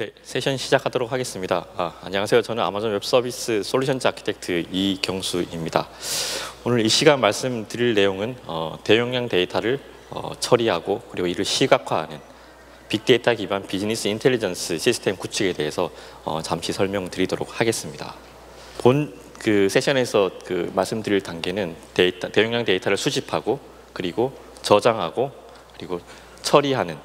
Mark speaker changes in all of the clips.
Speaker 1: 네, 세션 시작하도록 하겠습니다. 아, 안녕하세요. 저는 Amazon Web Service Solutions Architect 이경수입니다. 오늘 이 시간 말씀드릴 내용은 어, 대용량 데이터를 어, 처리하고 그리고 이를 시각화하는 빅데이터 기반 business intelligence 시스템 구축에 대해서 어, 잠시 설명드리도록 하겠습니다. 본 그 세션에서 그 말씀드릴 단계는 데이터, 대용량 데이터를 수집하고 그리고 저장하고 그리고 처리하는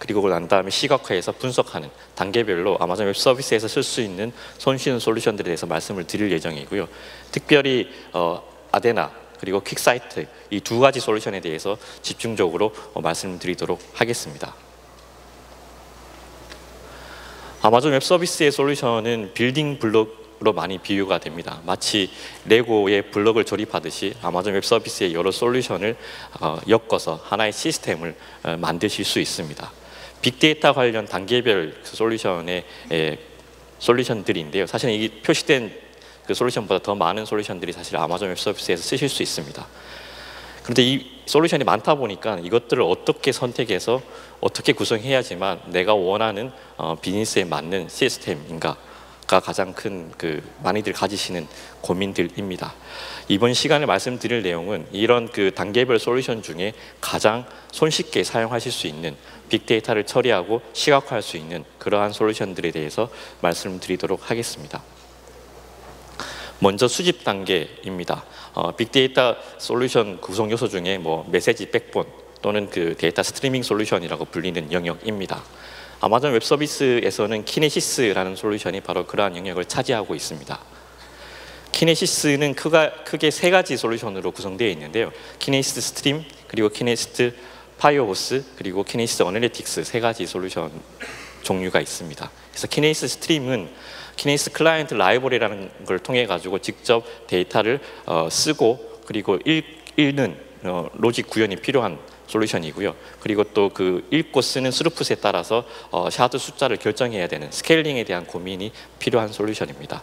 Speaker 1: 그리고 난 다음에 시각화해서 분석하는 단계별로 Amazon Web Service에서 쓸 수 있는 손쉬운 솔루션들에 대해서 말씀을 드릴 예정이고요. 특별히 어, 아데나 그리고 QuickSight 이 두 가지 솔루션에 대해서 집중적으로 어, 말씀드리도록 하겠습니다. Amazon Web Service의 솔루션은 building block으로 많이 비유가 됩니다. 마치 레고의 블록을 조립하듯이 Amazon Web Service의 여러 솔루션을 어, 엮어서 하나의 시스템을 어, 만드실 수 있습니다. 빅데이터 관련 단계별 그 솔루션의 에, 솔루션들인데요. 사실은 이 표시된 그 솔루션보다 더 많은 솔루션들이 사실 Amazon Web Service에서 쓰실 수 있습니다. 그런데 이 솔루션이 많다 보니까 이것들을 어떻게 선택해서 어떻게 구성해야지만 내가 원하는 어, 비즈니스에 맞는 시스템인가 가 가장 큰 그 많이들 가지시는 고민들입니다. 이번 시간에 말씀드릴 내용은 이런 그 단계별 솔루션 중에 가장 손쉽게 사용하실 수 있는 빅데이터를 처리하고 시각화할 수 있는 그러한 솔루션들에 대해서 말씀드리도록 하겠습니다. 먼저 수집 단계입니다. 어, 빅데이터 솔루션 구성 요소 중에 뭐 message backbone 또는 그 data streaming 솔루션이라고 불리는 영역입니다. Amazon Web Service에서는 Kinesis라는 솔루션이 바로 그러한 영역을 차지하고 있습니다. Kinesis는 크가, 크게 세 가지 솔루션으로 구성되어 있는데요. Kinesis Stream 그리고 Kinesis Firehose 그리고 Kinesis Analytics 세 가지 솔루션 종류가 있습니다. 그래서 Kinesis Stream은 Kinesis Client Library라는 걸 통해 가지고 직접 데이터를 어, 쓰고 그리고 읽, 는 어, 로직 구현이 필요한 솔루션이고요. 그리고 또 그 읽고 쓰는 스루풋에 따라서 어, shard 숫자를 결정해야 되는 scaling에 대한 고민이 필요한 솔루션입니다.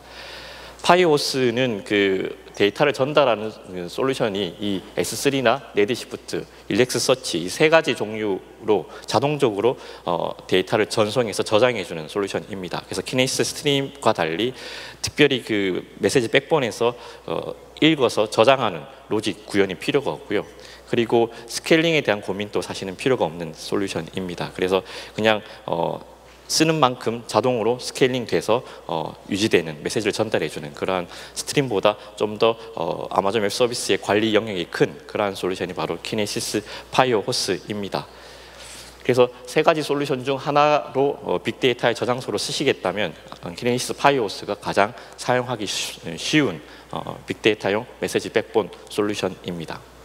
Speaker 1: Firehose는 그 데이터를 전달하는 그 솔루션이 이 S3나 Redshift, Elasticsearch 이 세 가지 종류로 자동적으로 어, 데이터를 전송해서 저장해주는 솔루션입니다. 그래서 Kinesis Stream과 달리 특별히 그 message backbone에서 어, 읽어서 저장하는 로직 구현이 필요가 없고요. 그리고 scaling에 대한 고민도 사실은 필요가 없는 솔루션입니다. 그래서 그냥 어, 쓰는 만큼 자동으로 scaling 돼서 어, 유지되는 메시지를 전달해주는 그러한 Stream보다 좀더 어, Amazon Web Service의 관리 영역이 큰 그러한 솔루션이 바로 Kinesis Firehose입니다. 그래서 세 가지 솔루션 중 하나로 어, 빅데이터의 저장소로 쓰시겠다면 어, Kinesis Firehose가 가장 사용하기 쉬운 어, 빅데이터용 message backbone 솔루션입니다.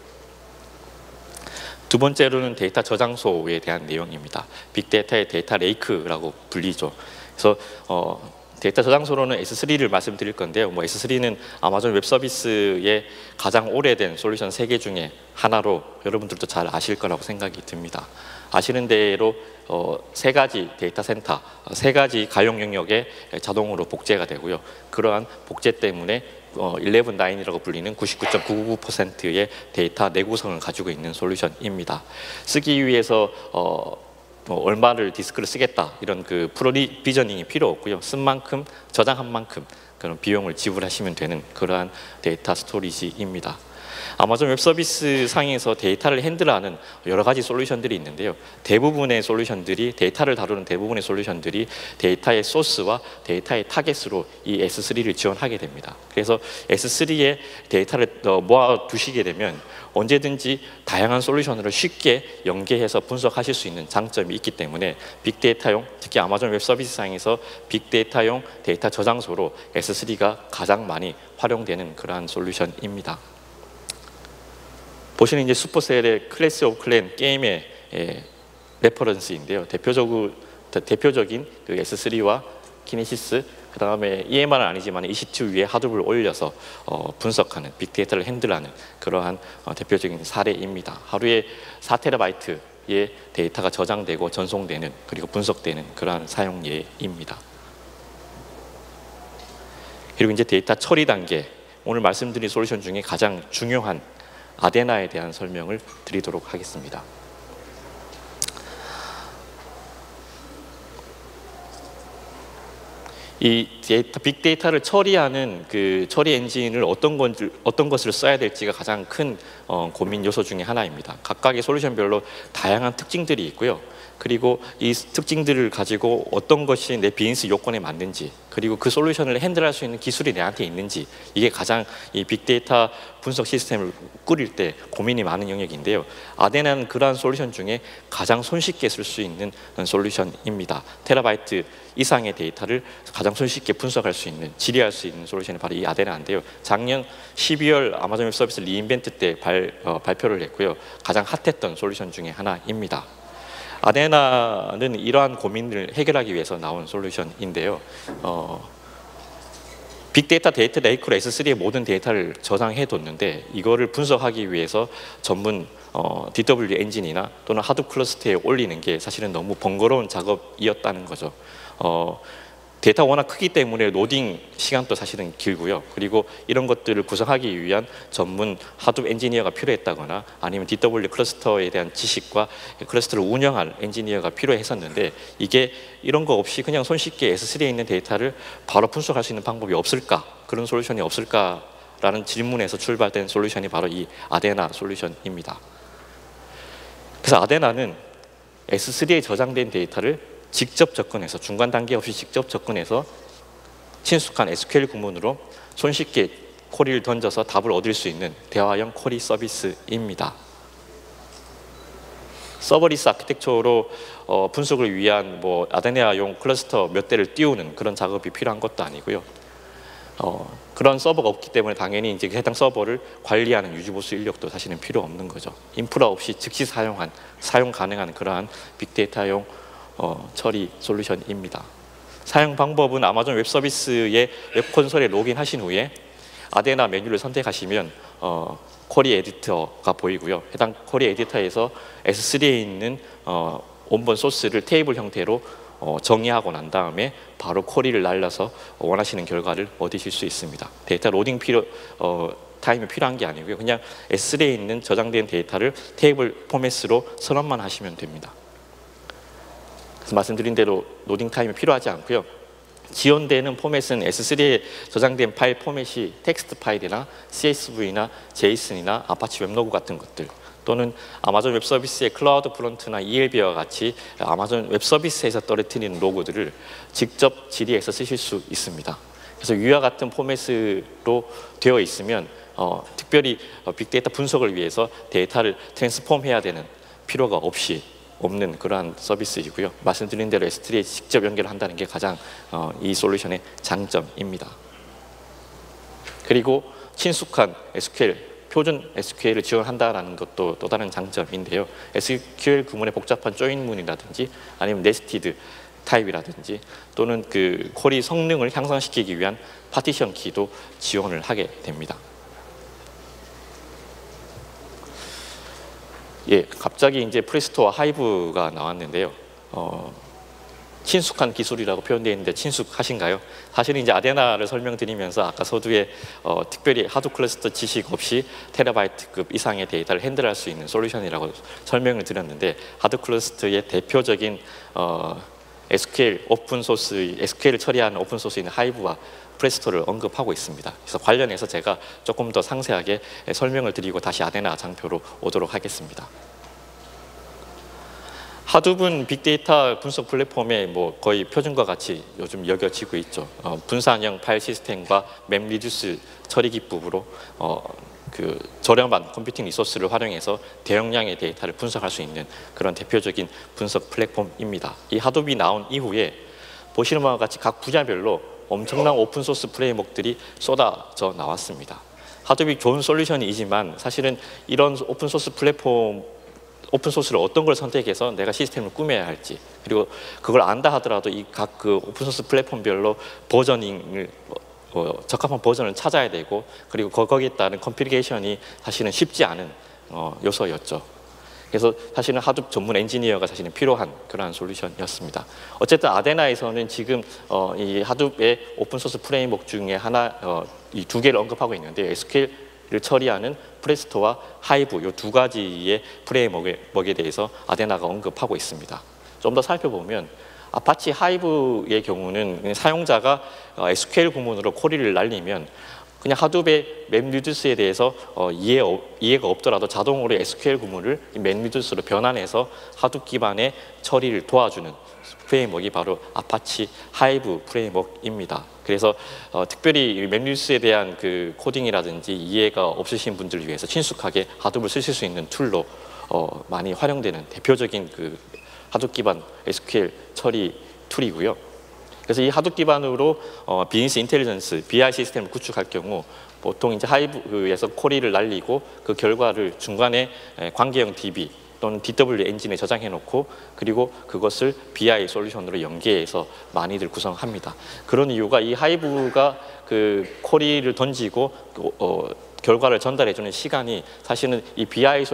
Speaker 1: 두 번째로는 데이터 저장소에 대한 내용입니다. 빅데이터의 data lake라고 불리죠. 그래서 어, 데이터 저장소로는 S3를 말씀드릴 건데요. 뭐 S3는 Amazon Web Service의 가장 오래된 솔루션 세개 중에 하나로 여러분들도 잘 아실 거라고 생각이 듭니다. 아시는 대로 어, 세 가지 데이터 센터, 세 가지 가용 영역에 자동으로 복제가 되고요. 그러한 복제 때문에 어, 11.9이라고 불리는 99.999%의 데이터 내구성을 가지고 있는 솔루션입니다. 쓰기 위해서 어, 뭐 얼마를 디스크를 쓰겠다 이런 그 provisioning이 필요 없고요. 쓴 만큼 저장한 만큼 그런 비용을 지불하시면 되는 그러한 data storage입니다. Amazon Web Service 상에서 데이터를 handle하는 여러 가지 솔루션들이 있는데요. 대부분의 솔루션들이 데이터를 다루는 대부분의 솔루션들이 데이터의 소스와 데이터의 target으로 이 S3를 지원하게 됩니다. 그래서 S3에 데이터를 모아 두시게 되면 언제든지 다양한 솔루션으로 쉽게 연계해서 분석하실 수 있는 장점이 있기 때문에 빅데이터용 특히 Amazon Web Service상에서 빅데이터용 데이터 저장소로 S3가 가장 많이 활용되는 그러한 솔루션입니다. 보시는 이제 Supercell의 Clash of Clans 게임의 예, reference인데요. 대표적으로 대표적인 그 S3와 Kinesis 그 다음에 EMR은 아니지만 EC2 위에 Hadoop을 올려서 어, 분석하는 빅데이터를 handle하는 그러한 어, 대표적인 사례입니다. 하루에 4테라바이트의 데이터가 저장되고 전송되는 그리고 분석되는 그러한 사용 예입니다. 그리고 이제 데이터 처리 단계 오늘 말씀드린 솔루션 중에 가장 중요한 Athena에 대한 설명을 드리도록 하겠습니다. 이 데이터, 빅데이터를 처리하는 그 처리 엔진을 어떤 건 어떤 것을 써야 될지가 가장 큰 어, 고민 요소 중에 하나입니다. 각각의 솔루션별로 다양한 특징들이 있고요. 그리고 이 특징들을 가지고 어떤 것이 내 비즈니스 요건에 맞는지 그리고 그 솔루션을 handle할 수 있는 기술이 내한테 있는지 이게 가장 이 빅데이터 분석 시스템을 꾸릴 때 고민이 많은 영역인데요. Athena는 그러한 솔루션 중에 가장 손쉽게 쓸 수 있는 솔루션입니다. 테라바이트 이상의 데이터를 가장 손쉽게 분석할 수 있는 질의할 수 있는 솔루션이 바로 이 Athena인데요. 작년 12월 Amazon Web Services re:Invent 때 발, 어, 발표를 했고요. 가장 핫했던 솔루션 중에 하나입니다. Athena는 이러한 고민을 해결하기 위해서 나온 솔루션인데요. 어, 빅데이터 data lake로 S3의 모든 데이터를 저장해 뒀는데 이거를 분석하기 위해서 전문 어, DW 엔진이나 또는 Hadoop cluster에 올리는 게 사실은 너무 번거로운 작업이었다는 거죠. 어, 데이터가 워낙 크기 때문에 로딩 시간도 사실은 길고요. 그리고 이런 것들을 구성하기 위한 전문 Hadoop 엔지니어가 필요했다거나 아니면 DW cluster에 대한 지식과 cluster를 운영할 엔지니어가 필요했었는데 이게 이런 거 없이 그냥 손쉽게 S3에 있는 데이터를 바로 분석할 수 있는 방법이 없을까? 그런 솔루션이 없을까? 라는 질문에서 출발된 솔루션이 바로 이 아데나 솔루션입니다. 그래서 Athena는 S3에 저장된 데이터를 직접 접근해서 중간 단계 없이 직접 접근해서 친숙한 SQL 구문으로 손쉽게 query를 던져서 답을 얻을 수 있는 대화형 query 서비스입니다. serverless architecture로 어, 분석을 위한 뭐 Athena용 cluster 몇 대를 띄우는 그런 작업이 필요한 것도 아니고요. 어, 그런 서버가 없기 때문에 당연히 이제 해당 서버를 관리하는 유지보수 인력도 사실은 필요 없는 거죠. 인프라 없이 즉시 사용한 사용 가능한 그러한 빅데이터용 어, 처리 솔루션입니다. 사용 방법은 Amazon Web Services의 web console에 로그인하신 후에 아데나 메뉴를 선택하시면 어, query editor가 보이고요. 해당 query editor에서 S3에 있는 어, 원본 소스를 테이블 형태로 어, 정의하고 난 다음에 바로 query를 날려서 원하시는 결과를 얻으실 수 있습니다. 데이터 로딩 필요 어, time이 필요한 게 아니고요. 그냥 S3에 있는 저장된 데이터를 테이블 포맷으로 선언만 하시면 됩니다. 그래서 말씀드린 대로 loading time이 필요하지 않고요. 지원되는 포맷은 S3에 저장된 파일 포맷이 텍스트 파일이나 CSV나 JSON이나 Apache web log 같은 것들 또는 Amazon Web Services의 CloudFront나 ELB와 같이 Amazon Web Services에서 떨어뜨리는 로그들을 직접 질의해서 쓰실 수 있습니다. 그래서 위와 같은 포맷으로 되어 있으면 어, 특별히 빅데이터 분석을 위해서 데이터를 transform해야 되는 필요가 없이 없는 그러한 서비스이고요. 말씀드린 대로 S3에 직접 연결한다는 게 가장 어, 이 솔루션의 장점입니다. 그리고 친숙한 SQL 표준 SQL을 지원한다는 것도 또 다른 장점인데요. SQL 구문의 복잡한 join문이라든지 아니면 nested type이라든지 또는 그 query 성능을 향상시키기 위한 partition key도 지원을 하게 됩니다. 예, 갑자기 이제 Presto와 Hive가 나왔는데요. 어, 친숙한 기술이라고 표현되어 있는데 친숙하신가요? 사실은 이제 Athena를 설명드리면서 아까 서두에 어, 특별히 Hadoop cluster 지식 없이 테라바이트급 이상의 데이터를 handle할 수 있는 솔루션이라고 설명을 드렸는데 Hadoop cluster의 대표적인 어, SQL open source, SQL을 처리하는 open source인 Hive와 Presto를 언급하고 있습니다. 그래서 관련해서 제가 조금 더 상세하게 설명을 드리고 다시 아데나 장표로 오도록 하겠습니다. Hadoop은 빅데이터 분석 플랫폼의 뭐 거의 표준과 같이 요즘 여겨지고 있죠. 어, 분산형 파일 시스템과 MapReduce 처리 기법으로 어, 그 저렴한 computing resource를 활용해서 대용량의 데이터를 분석할 수 있는 그런 대표적인 분석 플랫폼입니다. 이 Hadoop이 나온 이후에 보시는 바와 같이 각 분야별로 엄청난 open source framework들이 쏟아져 나왔습니다. Hadoop이 좋은 솔루션이지만 사실은 이런 open source 플랫폼 open source를 어떤 걸 선택해서 내가 시스템을 꾸며야 할지 그리고 그걸 안다 하더라도 이 각 그 open source 플랫폼별로 versioning을 어, 적합한 버전을 찾아야 되고 그리고 거기에 따른 컴퓨리케이션이 사실은 쉽지 않은 어, 요소였죠. 그래서 사실은 Hadoop 전문 엔지니어가 사실은 필요한 그러한 솔루션이었습니다. 어쨌든 Athena에서는 지금 어, 이 Hadoop의 open source framework 중에 하나 어, 이 두 개를 언급하고 있는데 SQL을 처리하는 Presto와 Hive 이 두 가지의 framework에 대해서 Athena가 언급하고 있습니다. 좀 더 살펴보면 Apache Hive의 경우는 사용자가 어, SQL 구문으로 query를 날리면 그냥 Hadoop의 MapReduce에 대해서 어, 이해, 어, 이해가 없더라도 자동으로 SQL 구문을 MapReduce로 변환해서 Hadoop 기반의 처리를 도와주는 framework가 바로 Apache Hive framework입니다. 그래서 어, 특별히 MapReduce에 대한 그 코딩이라든지 이해가 없으신 분들을 위해서 친숙하게 Hadoop을 쓰실 수 있는 툴로 어, 많이 활용되는 대표적인 그 Hadoop 기반 SQL 처리 툴이고요. 그래서 이 Hadoop 기반으로 어, 비즈니스 인텔리전스 BI 시스템을 구축할 경우 보통 이제 Hive에서 query를 날리고 그 결과를 중간에 에, 관계형 DB 또는 DW 엔진에 저장해 놓고 그리고 그것을 BI 솔루션으로 연계해서 많이들 구성합니다. 그런 이유가 이 Hive가 그 query를 던지고 어, 결과를 전달해 주는 시간이 사실은 이 BI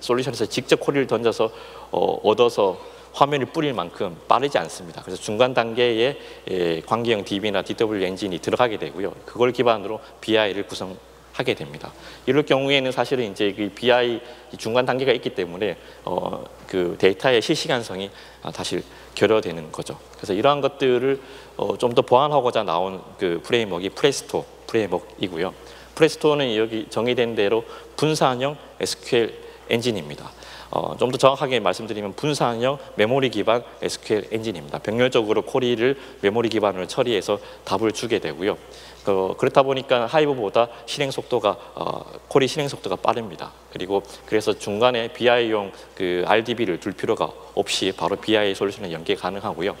Speaker 1: 솔루션에서 직접 코리를 던져서 어, 얻어서 화면을 뿌릴 만큼 빠르지 않습니다. 그래서 중간 단계에 예, 관계형 DB나 DW 엔진이 들어가게 되고요. 그걸 기반으로 BI를 구성 하게 됩니다. 이럴 경우에는 사실은 이제 그 BI 중간 단계가 있기 때문에 어, 그 데이터의 실시간성이 다시 결여되는 거죠. 그래서 이러한 것들을 어, 좀 더 보완하고자 나온 그 framework이 Presto framework이고요. Presto는 여기 정의된 대로 분산형 SQL 엔진입니다. 어, 좀 더 정확하게 말씀드리면 분산형 메모리 기반 SQL 엔진입니다. 병렬적으로 query를 메모리 기반으로 처리해서 답을 주게 되고요. 어, 그렇다 보니까 Hive보다 실행 속도가 어, query 실행 속도가 빠릅니다. 그리고 그래서 중간에 BI용 그 RDB를 둘 필요가 없이 바로 BI 솔루션에 연계 가능하고요.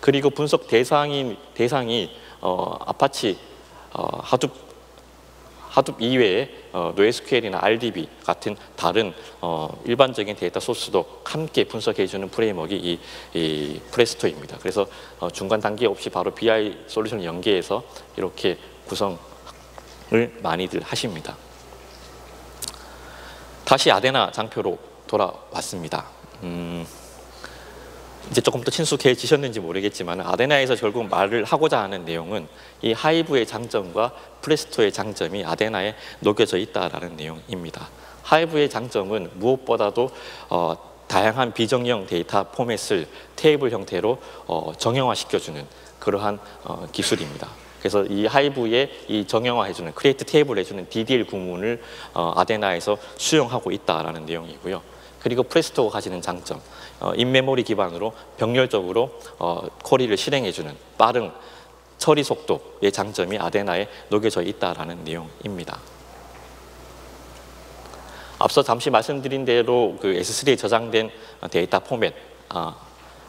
Speaker 1: 그리고 분석 대상이 대상이 어, 아파치 어, Hadoop Hadoop 이외에 어, NoSQL이나 RDB 같은 다른 어, 일반적인 데이터 소스도 함께 분석해주는 framework가 이, 이 Presto입니다. 그래서 어, 중간 단계 없이 바로 BI 솔루션을 연계해서 이렇게 구성을 많이들 하십니다. 다시 아데나 장표로 돌아왔습니다. 음, 이제 조금 더 친숙해지셨는지 모르겠지만 Athena에서 결국 말을 하고자 하는 내용은 이 Hive의 장점과 Presto의 장점이 Athena에 녹여져 있다라는 내용입니다. Hive의 장점은 무엇보다도 어, 다양한 비정형 데이터 포맷을 테이블 형태로 어, 정형화시켜주는 그러한 어, 기술입니다. 그래서 이 Hive의 이 정형화해주는 create table 해주는 DDL 구문을 어, Athena에서 수용하고 있다라는 내용이고요. 그리고 Presto가 가지는 장점, 어, in-memory 기반으로 병렬적으로 어, query를 실행해주는 빠른 처리 속도의 장점이 Athena에 녹여져 있다라는 내용입니다. 앞서 잠시 말씀드린 대로 그 S3에 저장된 데이터 포맷, 아,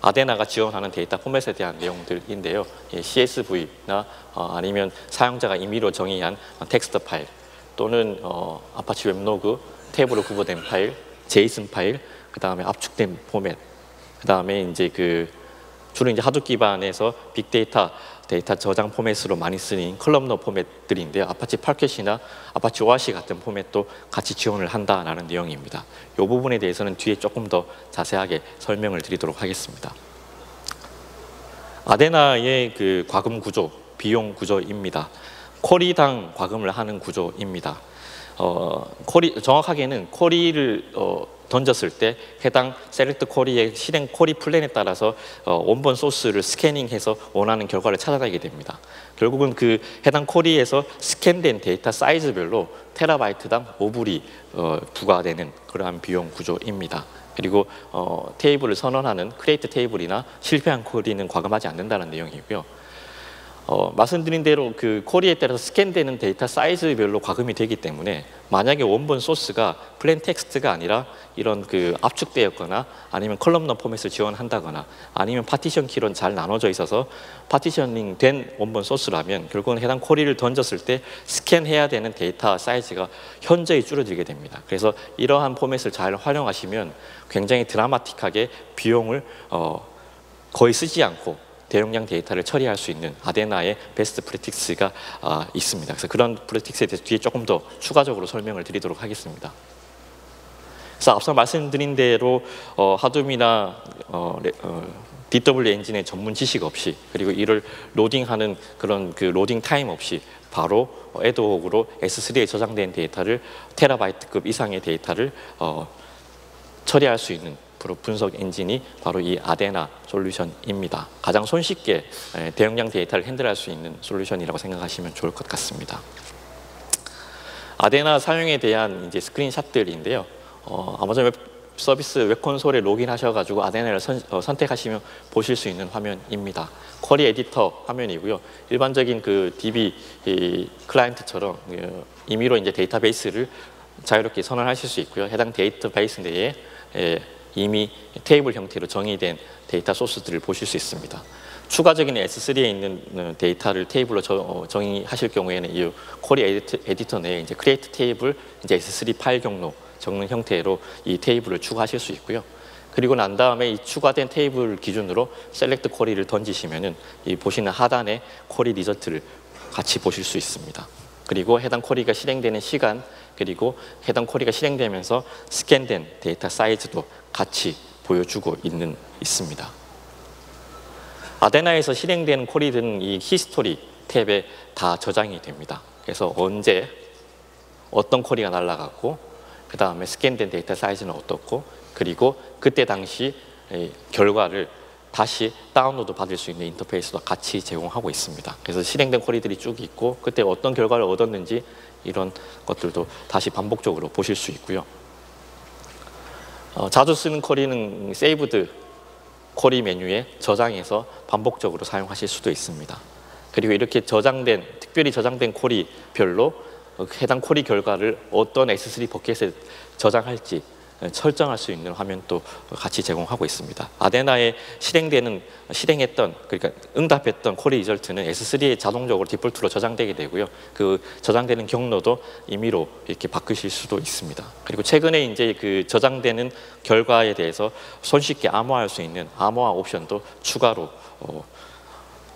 Speaker 1: Athena가 지원하는 데이터 포맷에 대한 내용들인데요. 예, CSV나 어, 아니면 사용자가 임의로 정의한 텍스트 파일 또는 어, Apache web log 탭으로 구분된 파일, JSON 파일, 그 다음에 압축된 포맷, 그 다음에 이제 그 주로 이제 Hadoop 기반에서 빅데이터 데이터 저장 포맷으로 많이 쓰는 columnar 포맷들인데요. Apache Parquet이나 Apache ORC 같은 포맷도 같이 지원을 한다라는 내용입니다. 이 부분에 대해서는 뒤에 조금 더 자세하게 설명을 드리도록 하겠습니다. Athena의 그 과금 구조, 비용 구조입니다. query당 과금을 하는 구조입니다. 어, query, 정확하게는 query를 어, 던졌을 때 해당 select query의 실행 query plan에 따라서 어, 원본 소스를 스캐닝해서 원하는 결과를 찾아내게 됩니다. 결국은 그 해당 query에서 스캔된 데이터 사이즈별로 테라바이트당 5불이 어, 부과되는 그러한 비용 구조입니다. 그리고 어, 테이블을 선언하는 create table이나 실패한 query는 과금하지 않는다는 내용이고요. 어, 말씀드린 대로 그 query에 따라서 스캔되는 데이터 사이즈별로 과금이 되기 때문에 만약에 원본 소스가 plain text가 아니라 이런 그 압축되었거나 아니면 columnar 포맷을 지원한다거나 아니면 partition key로 잘 나눠져 있어서 partitioning 된 원본 소스라면 결국은 해당 query를 던졌을 때 스캔해야 되는 데이터 사이즈가 현저히 줄어들게 됩니다. 그래서 이러한 포맷을 잘 활용하시면 굉장히 드라마틱하게 비용을 어, 거의 쓰지 않고 대용량 데이터를 처리할 수 있는 Athena의 best practice가 아, 있습니다. 그래서 그런 practice에 대해서 뒤에 조금 더 추가적으로 설명을 드리도록 하겠습니다. 그래서 앞서 말씀드린 대로 어, Hadoop이나 어, 어, DW 엔진의 전문 지식 없이 그리고 이를 로딩하는 그런 그 로딩 타임 없이 바로 ad hoc으로 S3에 저장된 데이터를 테라바이트급 이상의 데이터를 어, 처리할 수 있는 분석 엔진이 바로 이 아데나 솔루션입니다. 가장 손쉽게 대용량 데이터를 handle할 수 있는 솔루션이라고 생각하시면 좋을 것 같습니다. 아데나 사용에 대한 이제 스크린샷들인데요. 어, Amazon Web Services 웹 콘솔에 로그인하셔가지고 Athena를 선, 어, 택하시면 보실 수 있는 화면입니다. query editor 화면이고요. 일반적인 그 DB 클라이언트처럼 그 임의로 이제 데이터베이스를 자유롭게 선언하실 수 있고요. 해당 데이터베이스 내에 예, 이미 테이블 형태로 정의된 데이터 소스들을 보실 수 있습니다. 추가적인 S3에 있는 어, 데이터를 테이블로 어, 정의하실 경우에는 이 query editor 내에 이제 create table 이제 S3 파일 경로 적는 형태로 이 테이블을 추가하실 수 있고요. 그리고 난 다음에 이 추가된 테이블 기준으로 select 쿼리를 던지시면은 이 보시는 하단에 query result를 같이 보실 수 있습니다. 그리고 해당 쿼리가 실행되는 시간 그리고 해당 쿼리가 실행되면서 스캔된 데이터 사이즈도 같이 보여주고 있는 있습니다. Athena에서 실행되는 쿼리들은 이 history 탭에 다 저장이 됩니다. 그래서 언제 어떤 쿼리가 날라갔고 그 다음에 스캔된 데이터 사이즈는 어떻고 그리고 그때 당시 결과를 다시 다운로드 받을 수 있는 인터페이스도 같이 제공하고 있습니다. 그래서 실행된 쿼리들이 쭉 있고 그때 어떤 결과를 얻었는지 이런 것들도 다시 반복적으로 보실 수 있고요. 어, 자주 쓰는 쿼리는 saved query 메뉴에 저장해서 반복적으로 사용하실 수도 있습니다. 그리고 이렇게 저장된 특별히 저장된 쿼리별로 해당 쿼리 결과를 어떤 S3 버켓에 저장할지 설정할 수 있는 화면도 같이 제공하고 있습니다. 아데나에 실행되는 실행했던 그러니까 응답했던 쿼리 리절트는 S3에 자동적으로 디폴트로 저장되게 되고요. 그 저장되는 경로도 임의로 이렇게 바꾸실 수도 있습니다. 그리고 최근에 이제 그 저장되는 결과에 대해서 손쉽게 암호화할 수 있는 암호화 옵션도 추가로 어,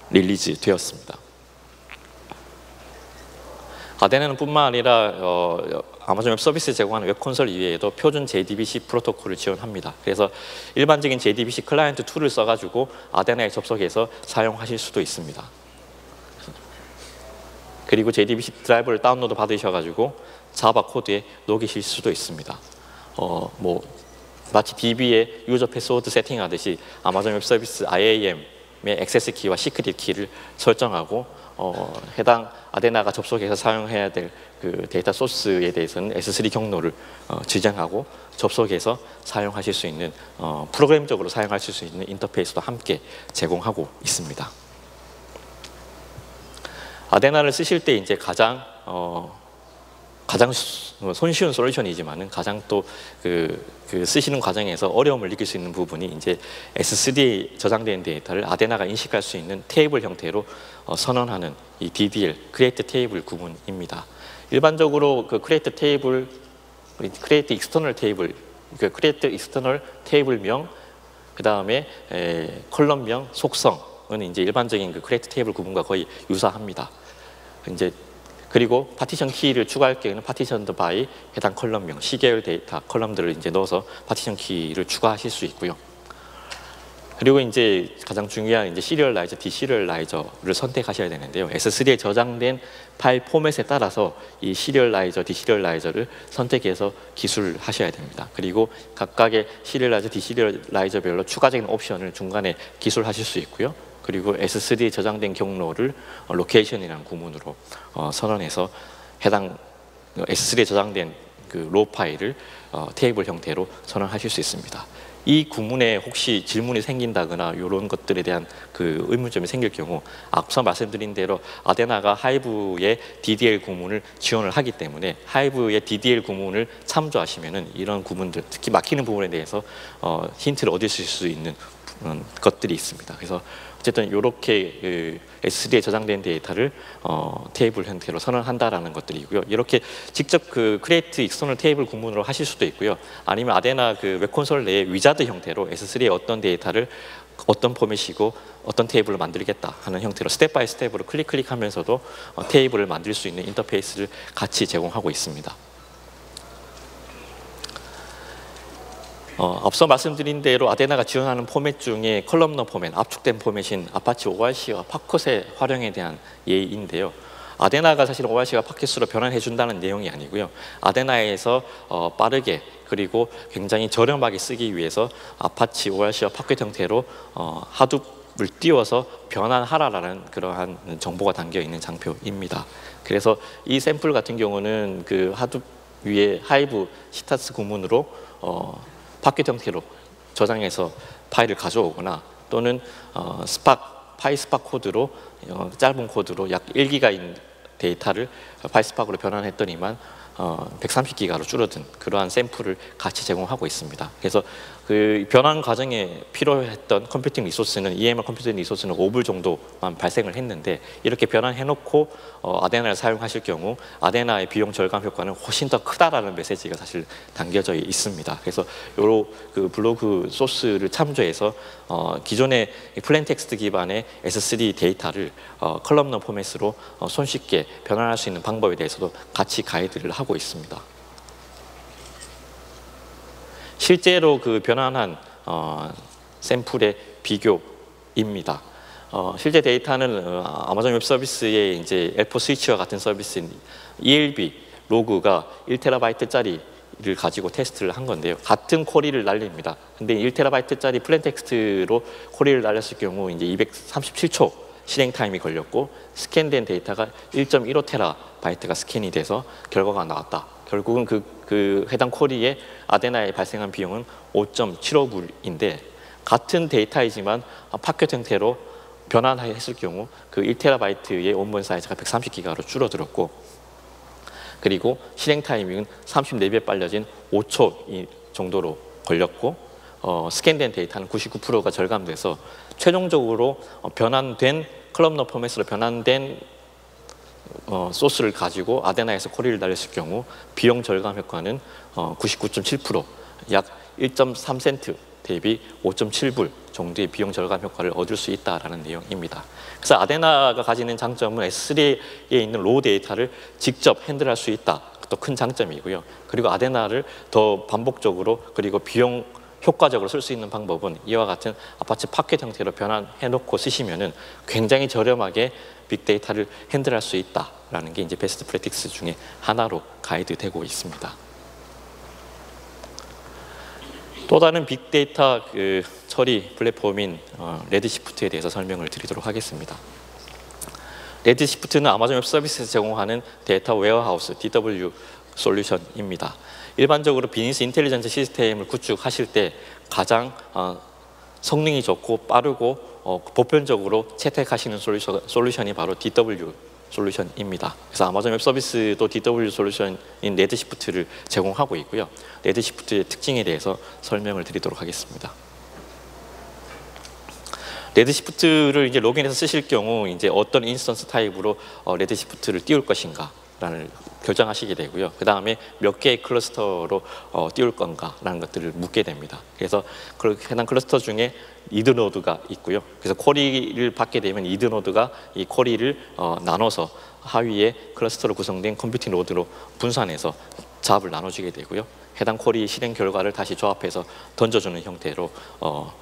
Speaker 1: release 되었습니다. Athena는 뿐만 아니라 어, 아마존 웹 서비스 제공하는 웹 콘솔 이외에도 표준 JDBC 프로토콜을 지원합니다. 그래서 일반적인 JDBC 클라이언트 툴을 써가지고 Athena에 접속해서 사용하실 수도 있습니다. 그리고 JDBC 드라이브를 다운로드 받으셔가지고 자바 코드에 녹이실 수도 있습니다. 어, 뭐 마치 DB의 유저 패스워드 세팅하듯이 아마존 웹 서비스 IAM의 access key와 secret key를 설정하고 어, 해당 Athena가 접속해서 사용해야 될 그 데이터 소스에 대해서는 S3 경로를 어, 지정하고 접속해서 사용하실 수 있는 어, 프로그램적으로 사용하실 수 있는 인터페이스도 함께 제공하고 있습니다. Athena를 쓰실 때 이제 가장 어, 가장 손쉬운 솔루션이지만은 가장 또 그 그 쓰시는 과정에서 어려움을 느낄 수 있는 부분이 이제 S3에 저장된 데이터를 Athena가 인식할 수 있는 테이블 형태로 어, 선언하는 이 DDL create table 구문입니다. 일반적으로 그 create table create external table 그 create external table명 그 다음에 column명 속성은 이제 일반적인 그 create table 구문과 거의 유사합니다. 이제 그리고 partition key를 추가할 경우에는 partitioned by 해당 column명, 시계열 데이터 column들을 이제 넣어서 partition key를 추가하실 수 있고요. 그리고 이제 가장 중요한 이제 serializer, deserializer를 선택하셔야 되는데요. S3에 저장된 파일 포맷에 따라서 이 serializer, deserializer를 선택해서 기술을 하셔야 됩니다. 그리고 각각의 serializer, deserializer별로 추가적인 옵션을 중간에 기술하실 수 있고요. 그리고 S3에 저장된 경로를 location이라는 구문으로 어, 선언해서 해당 S3에 저장된 그 raw 파일을 어, 테이블 형태로 선언하실 수 있습니다. 이 구문에 혹시 질문이 생긴다거나 이런 것들에 대한 그 의문점이 생길 경우 앞서 말씀드린 대로 Athena가 Hive의 DDL 구문을 지원을 하기 때문에 Hive의 DDL 구문을 참조하시면은 이런 구문들 특히 막히는 부분에 대해서 어, 힌트를 얻으실 수 있는 것들이 있습니다. 그래서 어쨌든 이렇게 그 S3에 저장된 데이터를 어, 테이블 형태로 선언한다라는 것들이고요. 이렇게 직접 그 create external table 구문으로 하실 수도 있고요. 아니면 아데나 그 웹콘솔 내에 wizard 형태로 S3에 어떤 데이터를 어떤 포맷이고 어떤 테이블을 만들겠다 하는 형태로 step by step으로 클릭 클릭하면서도 어, 테이블을 만들 수 있는 인터페이스를 같이 제공하고 있습니다. 어, 앞서 말씀드린 대로 Athena가 지원하는 포맷 중에 columnar 포맷, 압축된 포맷인 아파치 ORC와 파컷의 활용에 대한 예인데요. Athena가 사실 ORC가 Parquet으로 변환해 준다는 내용이 아니고요. Athena에서 어, 빠르게 그리고 굉장히 저렴하게 쓰기 위해서 Apache ORC와 Parquet 형태로 어, Hadoop을 띄워서 변환하라라는 그러한 정보가 담겨 있는 장표입니다. 그래서 이 샘플 같은 경우는 그 Hadoop 위에 Hive CTAS 구문으로 어, Parquet 형태로 저장해서 파일을 가져오거나 또는 어, Spark PySpark 코드로 어, 짧은 코드로 약 1기가인 데이터를 PySpark으로 변환했더니만 어, 130기가로 줄어든 그러한 샘플을 같이 제공하고 있습니다. 그래서 그 변환 과정에 필요했던 컴퓨팅 리소스는 EMR 컴퓨팅 리소스는 5불 정도만 발생을 했는데 이렇게 변환해놓고 어, Athena를 사용하실 경우 Athena의 비용 절감 효과는 훨씬 더 크다라는 메시지가 사실 담겨져 있습니다. 그래서 요로 그 블로그 소스를 참조해서 어, 기존의 plain text 기반의 S3 데이터를 어, columnar 포맷으로 어, 손쉽게 변환할 수 있는 방법에 대해서도 같이 가이드를 하고 있습니다. 실제로 그 변환한 어, 샘플의 비교입니다. 어, 실제 데이터는 어, 아마존 웹 서비스의 이제 L4 스위치와 같은 서비스인 ELB 로그가 1테라바이트짜리를 가지고 테스트를 한 건데요. 같은 쿼리를 날립니다. 근데 1테라바이트짜리 plain text로 쿼리를 날렸을 경우 이제 237초 실행 time이 걸렸고 스캔된 데이터가 1.15테라바이트가 스캔이 돼서 결과가 나왔다. 결국은 그, 그 해당 쿼리에 Athena에 발생한 비용은 5.75불인데 같은 데이터이지만 파켓 형태로 변환했을 경우 그 1테라바이트의 온본 사이즈가 130기가로 줄어들었고 그리고 실행 타이밍은 34배 빨라진 5초 정도로 걸렸고 어, 스캔된 데이터는 99%가 절감돼서 최종적으로 어, 변환된 클럽 너 포맷으로 변환된 어, 소스를 가지고 아데나에서 코리를 날렸을 경우 비용 절감 효과는 어, 99.7%, 약 1.3센트 대비 5.7불 정도의 비용 절감 효과를 얻을 수 있다라는 내용입니다. 그래서 Athena가 가지는 장점은 S3에 있는 raw 데이터를 직접 handle할 수 있다. 또 큰 장점이고요. 그리고 Athena를 더 반복적으로 그리고 비용 효과적으로 쓸 수 있는 방법은 이와 같은 Apache Parquet 형태로 변환해 놓고 쓰시면은 굉장히 저렴하게 빅데이터를 handle할 수 있다라는 게 이제 best practice 중에 하나로 가이드 되고 있습니다. 또 다른 빅데이터 그 처리 플랫폼인 어, Redshift에 대해서 설명을 드리도록 하겠습니다. Redshift는 Amazon Web Services에서 제공하는 data warehouse DW 솔루션입니다. 일반적으로 business intelligence 시스템을 구축하실 때 가장 어, 성능이 좋고 빠르고 어, 보편적으로 채택하시는 솔루션, 솔루션이 바로 DW 솔루션입니다. 그래서 Amazon Web Services도 DW 솔루션인 Redshift를 제공하고 있고요. Redshift의 특징에 대해서 설명을 드리도록 하겠습니다. Redshift를 이제 로그인해서 쓰실 경우 이제 어떤 instance type으로 어, Redshift를 띄울 것인가 라는 결정하시게 되고요. 그 다음에 몇 개의 클러스터로 어, 띄울 건가라는 것들을 묻게 됩니다. 그래서 그 해당 클러스터 중에 리더 노드가 있고요. 그래서 query를 받게 되면 리더 노드가 이 query를 어, 나눠서 하위에 클러스터로 구성된 컴퓨팅 노드로 분산해서 job을 나눠주게 되고요. 해당 query 실행 결과를 다시 조합해서 던져주는 형태로 어,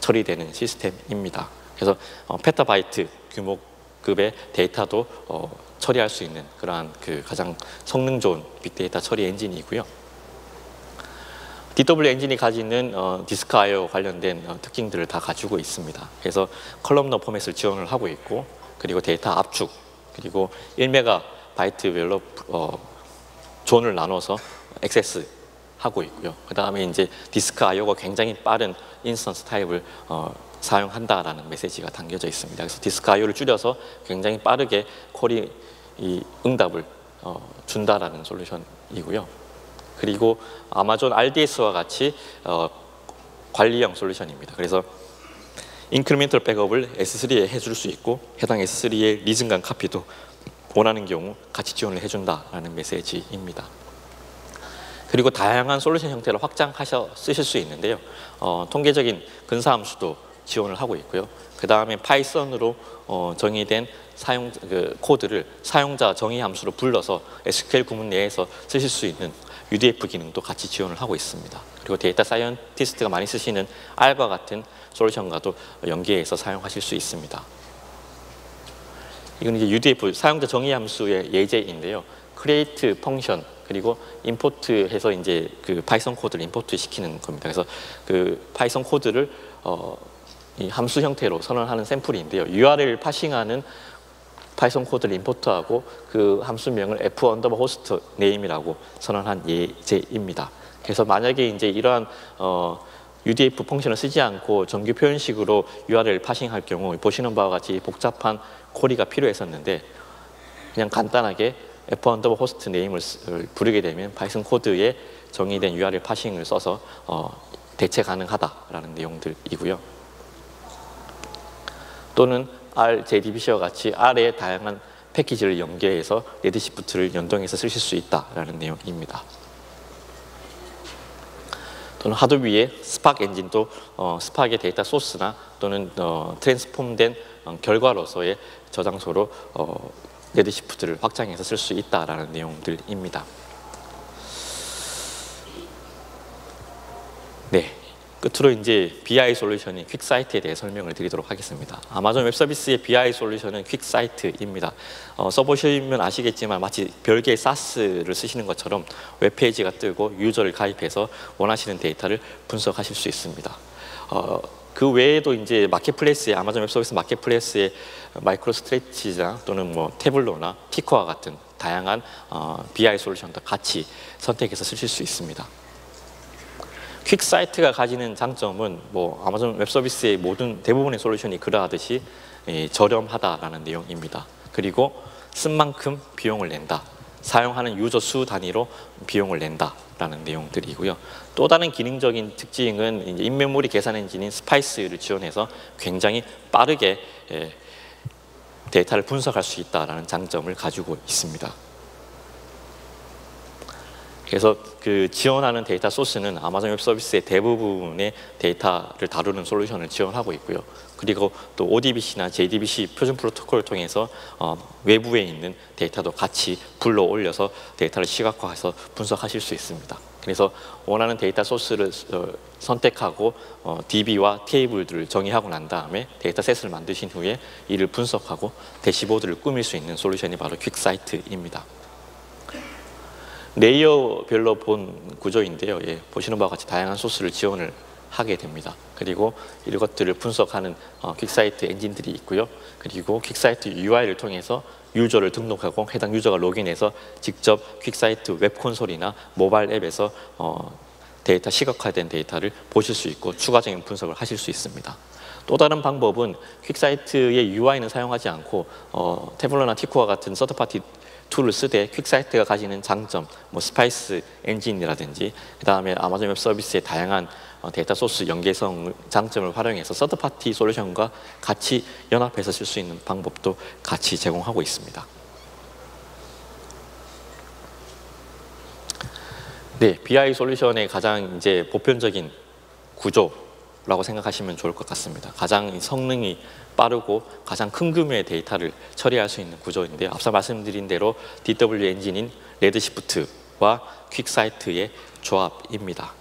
Speaker 1: 처리되는 시스템입니다. 그래서 어, 페타바이트 규모급의 데이터도 어, 처리할 수 있는 그러한 그 가장 성능 좋은 빅데이터 처리 엔진이고요. DW 엔진이 가지는 어, 디스크 I/O 관련된 어, 특징들을 다 가지고 있습니다. 그래서 columnar format을 지원을 하고 있고 그리고 데이터 압축 그리고 1메가바이트별로 어, zone을 나눠서 access 하고 있고요. 그 다음에 이제 디스크 I/O가 굉장히 빠른 instance type을 어, 사용한다라는 메시지가 담겨져 있습니다. 그래서 디스크 I/O를 줄여서 굉장히 빠르게 콜이 이 응답을 어, 준다라는 솔루션이고요. 그리고 아마존 RDS와 같이 어, 관리형 솔루션입니다. 그래서 인크리멘털 백업을 S3에 해줄 수 있고 해당 S3의 리즌간 카피도 원하는 경우 같이 지원을 해준다라는 메시지입니다. 그리고 다양한 솔루션 형태를 확장하셔 쓰실 수 있는데요. 어, 통계적인 근사함수도 지원을 하고 있고요. 그 다음에 Python으로 어, 정의된 사용 그 코드를 사용자 정의 함수로 불러서 SQL 구문 내에서 쓰실 수 있는 UDF 기능도 같이 지원을 하고 있습니다. 그리고 data scientist가 많이 쓰시는 R과 같은 솔루션과도 연계해서 사용하실 수 있습니다. 이건 이제 UDF 사용자 정의 함수의 예제인데요. create function 그리고 import해서 이제 그 Python 코드를 import 시키는 겁니다. 그래서 그 Python 코드를 어, 이 함수 형태로 선언하는 샘플인데요. URL parsing하는 Python 코드를 import하고 그 함수명을 f 언더바 호스트 네임이라고 선언한 예제입니다. 그래서 만약에 이제 이러한 어, UDF function을 쓰지 않고 정규 표현식으로 URL parsing할 경우 보시는 바와 같이 복잡한 query가 필요했었는데 그냥 간단하게 f 언더바 호스트 네임을 부르게 되면 Python 코드에 정의된 URL parsing을 써서 어, 대체 가능하다라는 내용들이고요. 또는 RJDBC와 같이 R의 다양한 패키지를 연계해서 Redshift를 연동해서 쓰실 수 있다라는 내용입니다. 또는 위에 스팍 엔진도 어, Spark의 data source나 또는 어, transform된 어, 결과로서의 저장소로 어, Redshift를 확장해서 쓸 수 있다라는 내용들입니다. 네, 끝으로 이제 BI 솔루션인 QuickSight에 대해 설명을 드리도록 하겠습니다. Amazon Web Services의 BI 솔루션은 QuickSight입니다. 어, 써보시면 아시겠지만 마치 별개의 SaaS를 쓰시는 것처럼 웹페이지가 뜨고 유저를 가입해서 원하시는 데이터를 분석하실 수 있습니다. 어, 그 외에도 이제 marketplace의 Amazon Web Services marketplace의 MicroStrategy나 또는 뭐 Tableau나 피코와 같은 다양한 어, BI 솔루션도 같이 선택해서 쓰실 수 있습니다. QuickSight가 가지는 장점은 뭐 Amazon Web Services의 모든 대부분의 솔루션이 그러하듯이 예, 저렴하다라는 내용입니다. 그리고 쓴 만큼 비용을 낸다. 사용하는 유저 수 단위로 비용을 낸다라는 내용들이고요. 또 다른 기능적인 특징은 in-memory 계산 엔진인 SPICE를 지원해서 굉장히 빠르게 예, 데이터를 분석할 수 있다라는 장점을 가지고 있습니다. 그래서 그 지원하는 data source는 Amazon Web Services의 대부분의 데이터를 다루는 솔루션을 지원하고 있고요. 그리고 또 ODBC나 JDBC 표준 프로토콜을 통해서 어, 외부에 있는 데이터도 같이 불러 올려서 데이터를 시각화해서 분석하실 수 있습니다. 그래서 원하는 data source를 어, 선택하고 어, DB와 테이블들을 정의하고 난 다음에 data set을 만드신 후에 이를 분석하고 대시보드를 꾸밀 수 있는 솔루션이 바로 QuickSight입니다. 레이어별로 본 구조인데요. 예, 보시는 바와 같이 다양한 소스를 지원을 하게 됩니다. 그리고 이것들을 분석하는 어, QuickSight 엔진들이 있고요. 그리고 QuickSight UI를 통해서 user를 등록하고 해당 user가 로그인해서 직접 QuickSight 웹 콘솔이나 모바일 앱에서 어, 데이터 시각화된 데이터를 보실 수 있고 추가적인 분석을 하실 수 있습니다. 또 다른 방법은 QuickSight의 UI는 사용하지 않고 어, Tableau나 TIBCO와 같은 third party 툴을 쓰되 QuickSight가 가지는 장점, 뭐 SPICE 엔진이라든지 그 다음에 Amazon Web Services의 다양한 어, 데이터 소스 연계성 장점을 활용해서 third party 솔루션과 같이 연합해서 쓸 수 있는 방법도 같이 제공하고 있습니다. 네, BI 솔루션의 가장 이제 보편적인 구조라고 생각하시면 좋을 것 같습니다. 가장 성능이 빠르고 가장 큰 규모의 데이터를 처리할 수 있는 구조인데요. 앞서 말씀드린 대로 DW 엔진인 Redshift와 QuickSight의 조합입니다.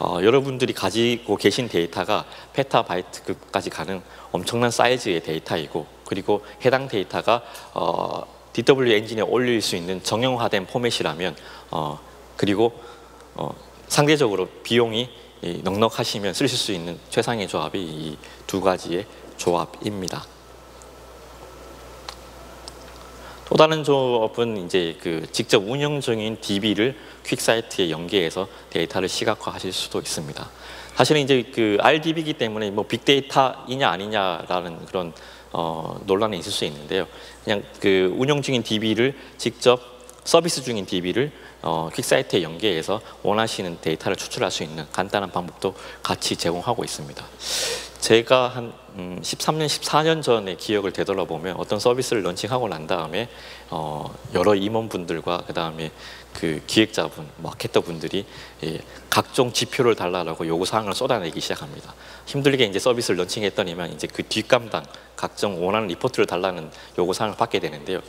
Speaker 1: 어, 여러분들이 가지고 계신 데이터가 페타바이트까지 가는 엄청난 사이즈의 데이터이고 그리고 해당 데이터가 어, DW 엔진에 올릴 수 있는 정형화된 포맷이라면 어, 그리고 어, 상대적으로 비용이 넉넉하시면 쓰실 수 있는 최상의 조합이 이 두 가지의 조합입니다. 또 다른 조합은 이제 그 직접 운영 중인 DB를 QuickSight에 연계해서 데이터를 시각화하실 수도 있습니다. 사실은 이제 그 RDB이기 때문에 뭐 빅데이터이냐 아니냐라는 그런 어, 논란이 있을 수 있는데요. 그냥 그 운영 중인 DB를 직접 서비스 중인 DB를 어, QuickSight에 연계해서 원하시는 데이터를 추출할 수 있는 간단한 방법도 같이 제공하고 있습니다. 제가 한 음, 13년, 14년 전의 기억을 되돌아보면 어떤 서비스를 launching하고 난 다음에 어, 여러 임원분들과 그 다음에 그 기획자분, 마케터분들이 예, 각종 지표를 달라고 요구 사항을 쏟아내기 시작합니다. 힘들게 이제 서비스를 launching했더니만 이제 그 뒷감당 각종 원하는 리포트를 달라는 요구 사항을 받게 되는데요.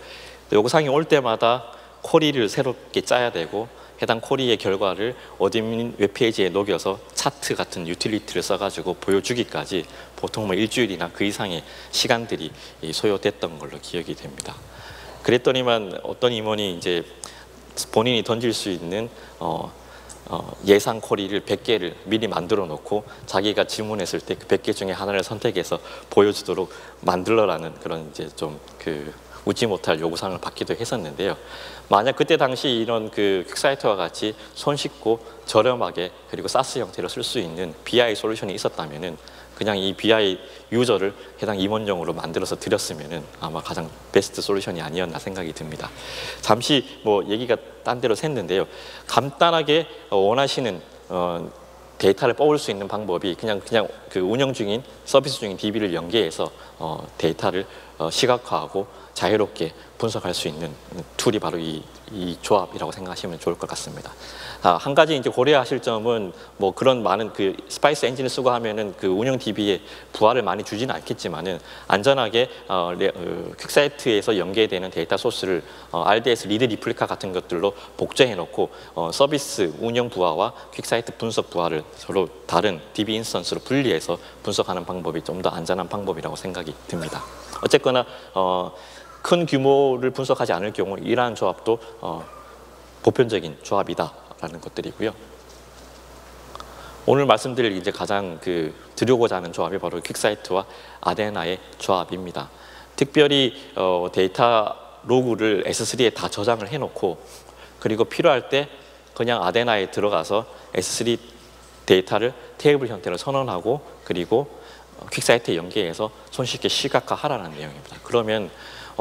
Speaker 1: 요구 사항이 올 때마다 query를 새롭게 짜야 되고 해당 query의 결과를 admin 웹페이지에 녹여서 차트 같은 유틸리티를 써가지고 보여주기까지 보통 뭐 일주일이나 그 이상의 시간들이 소요됐던 걸로 기억이 됩니다. 그랬더니만 어떤 임원이 이제 본인이 던질 수 있는 어, 어, 예상 쿼리를 100개를 미리 만들어 놓고 자기가 질문했을 때 그 100개 중에 하나를 선택해서 보여주도록 만들어라는 그런 이제 좀 그 웃지 못할 요구사항을 받기도 했었는데요. 만약 그때 당시 이런 그 퀵사이트와 같이 손쉽고 저렴하게 그리고 사스 형태로 쓸 수 있는 BI 솔루션이 있었다면은 그냥 이 BI user를 해당 임원용으로 만들어서 드렸으면은 아마 가장 best solution이 아니었나 생각이 듭니다. 잠시 뭐 얘기가 딴 데로 샜는데요. 간단하게 원하시는 어, 데이터를 뽑을 수 있는 방법이 그냥 그냥 그 운영 중인 서비스 중인 DB를 연계해서 어, 데이터를 어, 시각화하고 자유롭게 분석할 수 있는 툴이 바로 이, 이 조합이라고 생각하시면 좋을 것 같습니다. 아, 한 가지 이제 고려하실 점은 뭐 그런 많은 그 SPICE 엔진을 쓰고 하면은 그 운영 DB에 부하를 많이 주지는 않겠지만은 안전하게 어, 레, 어, QuickSight에서 연계되는 데이터 소스를 어, RDS read replica 같은 것들로 복제해 놓고 어, 서비스 운영 부하와 QuickSight 분석 부하를 서로 다른 DB instance로 분리해서 분석하는 방법이 좀 더 안전한 방법이라고 생각이 듭니다. 어쨌거나 어, 큰 규모를 분석하지 않을 경우 이러한 조합도 어, 보편적인 조합이다라는 것들이고요. 오늘 말씀드릴 이제 가장 그 드리고자 하는 조합이 바로 QuickSight와 Athena의 조합입니다. 특별히 어, 데이터 로그를 S3에 다 저장을 해놓고 그리고 필요할 때 그냥 Athena에 들어가서 S3 데이터를 테이블 형태로 선언하고 그리고 QuickSight에 연계해서 손쉽게 시각화하라는 내용입니다. 그러면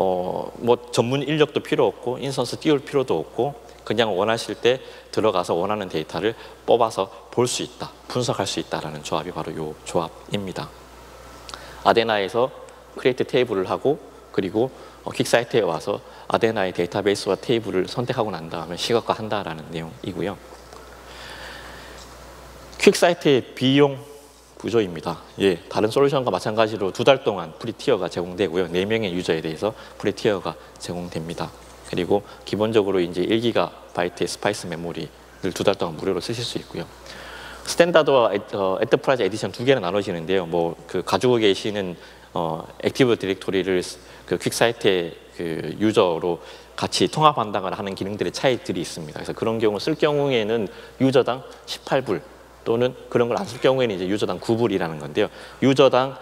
Speaker 1: 어, 뭐 전문 인력도 필요 없고 instance 띄울 필요도 없고 그냥 원하실 때 들어가서 원하는 데이터를 뽑아서 볼 수 있다, 분석할 수 있다라는 조합이 바로 이 조합입니다. Athena에서 create table을 하고 그리고 어, QuickSight에 와서 Athena의 데이터베이스와 테이블을 선택하고 난 다음에 시각화한다라는 내용이고요. QuickSight의 비용 구조입니다. 예, 다른 솔루션과 마찬가지로 두 달 동안 free tier가 제공되고요. 네 명의 유저에 대해서 free tier가 제공됩니다. 그리고 기본적으로 이제 1기가 바이트의 SPICE 메모리를 두 달 동안 무료로 쓰실 수 있고요. standard와 어, enterprise edition 두 개는 나눠지는데요. 뭐 그 가지고 계시는 어, Active Directory를 그 QuickSight의 그 user로 같이 통합 한다거나 하는 기능들의 차이들이 있습니다. 그래서 그런 경우 쓸 경우에는 user당 18불 또는 그런 걸 안 쓸 경우에는 이제 user당 9불이라는 건데요. user당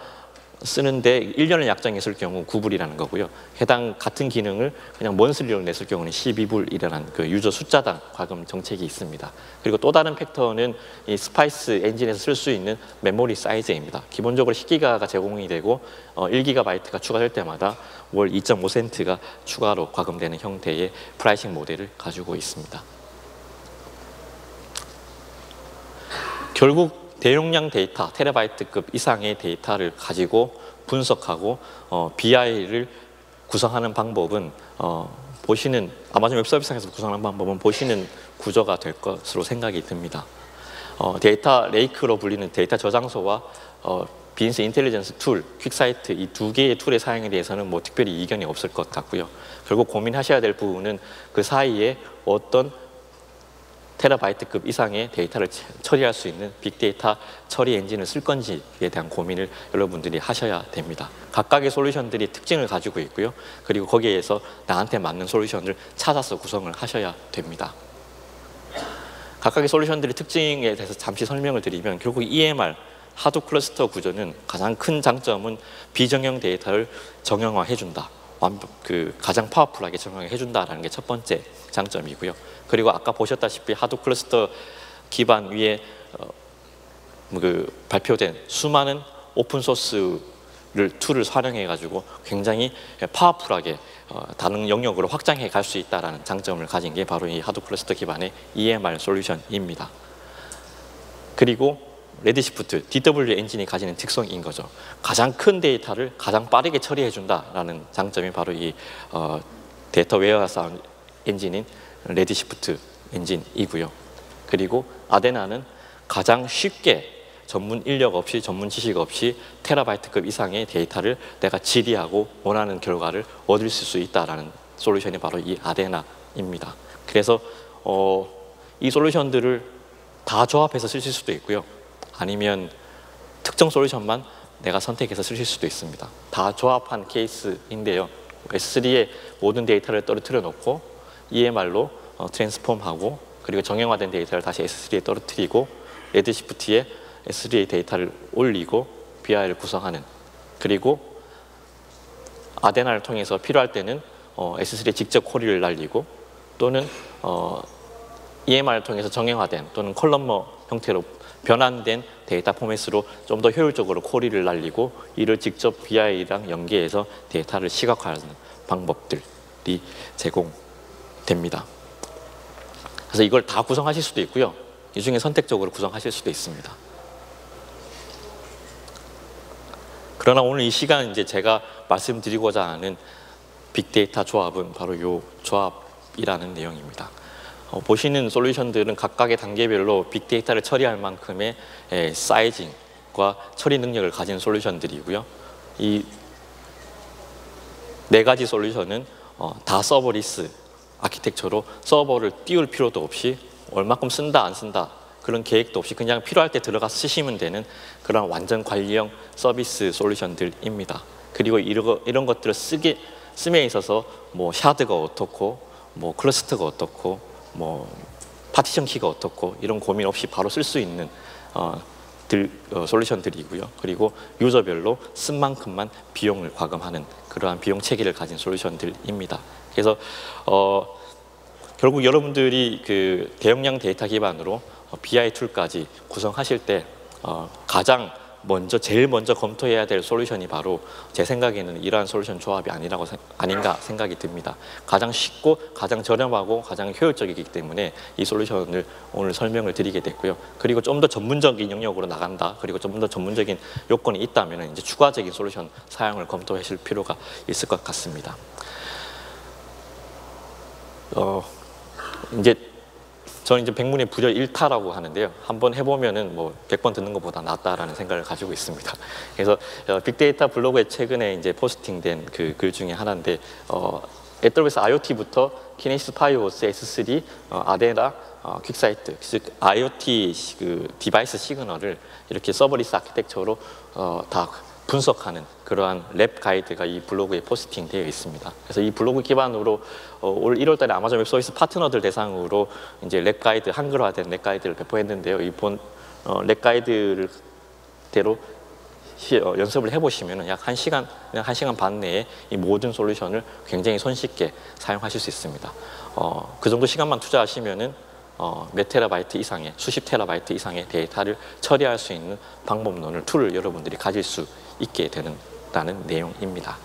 Speaker 1: 쓰는데 1년을 약정했을 경우 9불이라는 거고요. 해당 같은 기능을 그냥 monthly로 냈을 경우는 12불이라는 그 user 숫자당 과금 정책이 있습니다. 그리고 또 다른 factor는 이 SPICE 엔진에서 쓸 수 있는 memory size입니다. 기본적으로 10기가가 제공이 되고 어, 1기가바이트가 추가될 때마다 월 2.5센트가 추가로 과금되는 형태의 pricing model을 가지고 있습니다. 결국 대용량 데이터, 테라바이트급 이상의 데이터를 가지고 분석하고 어, BI를 구성하는 방법은 어, 보시는 Amazon Web Services상에서 구성하는 방법은 보시는 구조가 될 것으로 생각이 듭니다. 어, data lake로 불리는 데이터 저장소와 어, business intelligence tool, QuickSight 이 두 개의 툴의 사용에 대해서는 뭐 특별히 이견이 없을 것 같고요. 결국 고민하셔야 될 부분은 그 사이에 어떤 테라바이트급 이상의 데이터를 처리할 수 있는 빅데이터 처리 엔진을 쓸 건지에 대한 고민을 여러분들이 하셔야 됩니다. 각각의 솔루션들이 특징을 가지고 있고요. 그리고 거기에서 나한테 맞는 솔루션을 찾아서 구성을 하셔야 됩니다. 각각의 솔루션들의 특징에 대해서 잠시 설명을 드리면 결국 EMR Hadoop cluster 구조는 가장 큰 장점은 비정형 데이터를 정형화해 준다. 완벽 그 가장 파워풀하게 정형해 준다라는 게 첫 번째 장점이고요. 그리고 아까 보셨다시피 하둡 클러스터 기반 위에 어, 그 발표된 수많은 오픈 소스를 툴을 활용해 가지고 굉장히 파워풀하게 어, 다른 영역으로 확장해 갈 수 있다라는 장점을 가진 게 바로 이 하둡 클러스터 기반의 EMR 솔루션입니다. 그리고 Redshift, DW 엔진이 가지는 특성인 거죠. 가장 큰 데이터를 가장 빠르게 처리해 준다라는 장점이 바로 이 어, 데이터 웨어하우스 엔진인 Redshift 엔진이고요. 그리고 Athena는 가장 쉽게 전문 인력 없이 전문 지식 없이 테라바이트급 이상의 데이터를 내가 질의하고 원하는 결과를 얻을 수 있다라는 솔루션이 바로 이 Athena입니다. 그래서 어, 이 솔루션들을 다 조합해서 쓰실 수도 있고요. 아니면 특정 솔루션만 내가 선택해서 쓰실 수도 있습니다. 다 조합한 케이스인데요. S3에 모든 데이터를 떨어뜨려 놓고 EMR로 어, transform하고 그리고 정형화된 데이터를 다시 S3에 떨어뜨리고 Redshift에 S3의 데이터를 올리고 BI를 구성하는 그리고 Athena를 통해서 필요할 때는 어, S3에 직접 쿼리를 날리고 또는 어, EMR을 통해서 정형화된 또는 columnar 형태로 변환된 데이터 포맷으로 좀 더 효율적으로 쿼리를 날리고 이를 직접 BI랑 연계해서 데이터를 시각화하는 방법들이 제공됩니다. 그래서 이걸 다 구성하실 수도 있고요. 이 중에 선택적으로 구성하실 수도 있습니다. 그러나 오늘 이 시간 이제 제가 말씀드리고자 하는 빅데이터 조합은 바로 이 조합이라는 내용입니다. 어, 보시는 솔루션들은 각각의 단계별로 빅데이터를 처리할 만큼의 에, sizing과 처리 능력을 가진 솔루션들이고요. 이 네 가지 솔루션은 어, 다 serverless 아키텍처로 서버를 띄울 필요도 없이 얼마큼 쓴다 안 쓴다 그런 계획도 없이 그냥 필요할 때 들어가 쓰시면 되는 그런 완전 관리형 서비스 솔루션들입니다. 그리고 이런, 이런 것들을 쓰게 씀에 있어서 뭐 shard가 어떻고 뭐 클러스터가 어떻고 뭐 파티션 키가 어떻고 이런 고민 없이 바로 쓸 수 있는 어, 들, 어, 솔루션들이고요. 그리고 유저별로 쓴 만큼만 비용을 과금하는 그러한 비용 체계를 가진 솔루션들입니다. 그래서 어, 결국 여러분들이 그 대용량 데이터 기반으로 어, BI 툴까지 구성하실 때 어, 가장 먼저 제일 먼저 검토해야 될 솔루션이 바로 제 생각에는 이러한 솔루션 조합이 아니라고 생- 아닌가 생각이 듭니다. 가장 쉽고 가장 저렴하고 가장 효율적이기 때문에 이 솔루션을 오늘 설명을 드리게 됐고요. 그리고 좀 더 전문적인 영역으로 나간다. 그리고 좀 더 전문적인 요건이 있다면 이제 추가적인 솔루션 사용을 검토하실 필요가 있을 것 같습니다. 어, 이제 저는 이제 백문이 불여일타라고 하는데요. 한번 해보면은 뭐 100번 듣는 것보다 낫다라는 생각을 가지고 있습니다. 그래서 어, 빅데이터 블로그에 최근에 이제 포스팅된 그 글 중에 하나인데 어, AWS IoT부터 Kinesis Firehose S3, 어, 아데나, 어, QuickSight, 즉 IoT 시- 그 device signal을 이렇게 serverless 아키텍처로 어, 다 분석하는 그러한 lab 가이드가 이 블로그에 포스팅 되어 있습니다. 그래서 이 블로그 기반으로 어, 올 1월달에 아마존 웹서비스 파트너들 대상으로 이제 lab 가이드 한글화된 lab 가이드를 배포했는데요. 이번 어, lab 가이드를 대로 시- 어, 연습을 해보시면 약 1시간, 그냥 1시간 반 내에 이 모든 솔루션을 굉장히 손쉽게 사용하실 수 있습니다. 어, 그 정도 시간만 투자하시면은 어, 몇 테라바이트 이상의, 수십 테라바이트 이상의 데이터를 처리할 수 있는 방법론을, 툴을 여러분들이 가질 수 있게 되는다는 내용입니다.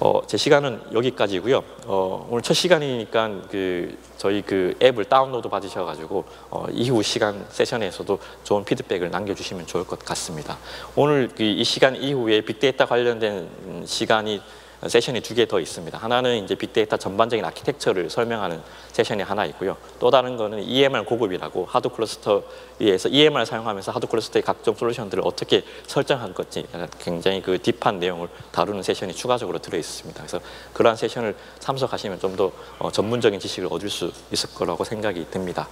Speaker 1: 어, 제 시간은 여기까지고요. 어, 오늘 첫 시간이니까 그 저희 그 앱을 다운로드 받으셔가지고 어, 이후 시간 세션에서도 좋은 피드백을 남겨주시면 좋을 것 같습니다. 오늘 그이 시간 이후에 빅데이터 관련된 음, 시간이 세션이 두 개 더 있습니다. 하나는 이제 빅데이터 전반적인 아키텍처를 설명하는 세션이 하나 있고요. 또 다른 거는 EMR 고급이라고 하둡 클러스터에서 EMR 사용하면서 하둡 클러스터의 각종 솔루션들을 어떻게 설정한 건지 굉장히 그 딥한 내용을 다루는 세션이 추가적으로 들어 있습니다. 그래서 그러한 세션을 참석하시면 좀 더 전문적인 지식을 얻을 수 있을 거라고 생각이 듭니다.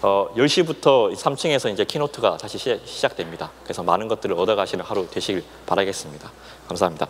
Speaker 1: 어, 10시부터 3층에서 이제 키노트가 다시 시, 시작됩니다. 그래서 많은 것들을 얻어가시는 하루 되시길 바라겠습니다. 감사합니다.